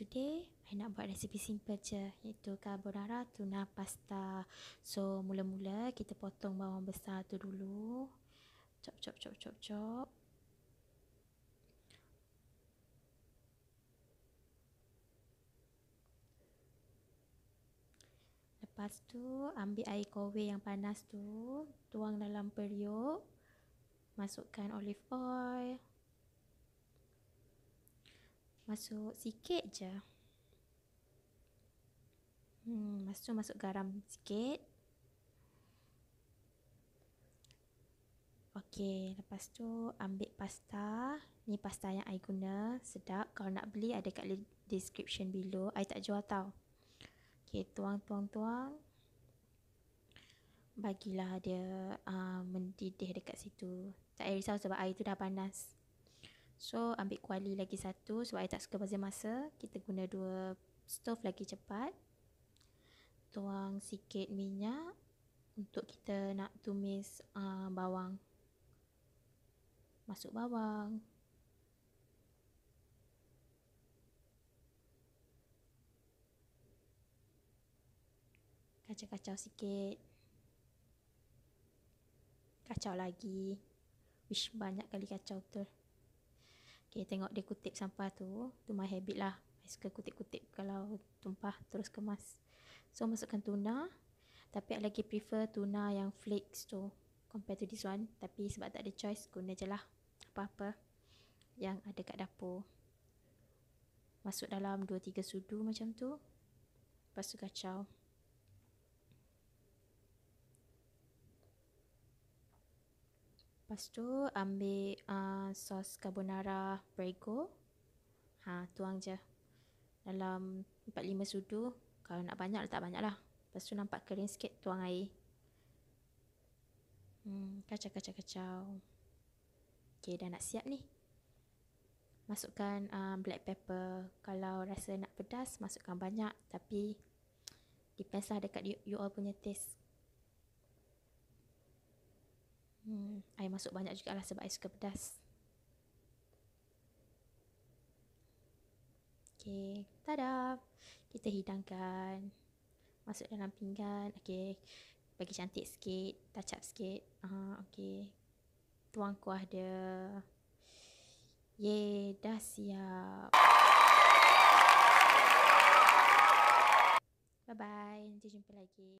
I nak buat resipi simple je iaitu carbonara tuna pasta. So mula-mula kita potong bawang besar tu dulu. Chop chop chop chop chop. Lepas tu ambil air kowe yang panas tu, tuang dalam periuk. Masukkan olive oil. Masuk sikit je. Hmm, masuk masuk garam sikit. Okey, lepas tu ambil pasta. Ni pasta yang I guna, sedap. Kalau nak beli ada kat description below. I tak jual tau. Okey, tuang, tuang, tuang. Bagilah dia uh, mendidih dekat situ. Tak payah risau sebab air tu dah panas. So, ambil kuali lagi satu sebab I tak suka bazir masa. Kita guna dua stove lagi cepat. Tuang sikit minyak untuk kita nak tumis uh, bawang. Masuk bawang. kacau-kacau sikit kacau lagi wish banyak kali kacau betul ok tengok dia kutip sampah tu. Tu my habit lah. I suka kutip-kutip kalau tumpah terus kemas. So masukkan tuna. Tapi I lagi prefer tuna yang flakes tu. Compare to this one. Tapi sebab tak ada choice guna je lah. Apa-apa yang ada kat dapur. Masuk dalam 2-3 sudu macam tu. Lepas tu kacau Lepas tu ambil uh, sos carbonara Prego. Ha, tuang je. Dalam 4-5 sudu. Kalau nak banyak letak banyak lah. Lepas tu nampak kering sikit tuang air. Hmm, kacau kacau kacau. Okay dah nak siap ni. Masukkan uh, black pepper. Kalau rasa nak pedas masukkan banyak. Tapi depends lah dekat you, you all punya taste. Hmm, masuk banyak juga lah sebab air suka pedas. Okay, tada! Kita hidangkan. Masuk dalam pinggan. Okay, bagi cantik sikit. Touch up sikit. Uh, okay. Tuang kuah dia. Yeay, dah siap. Bye-bye. Nanti jumpa lagi.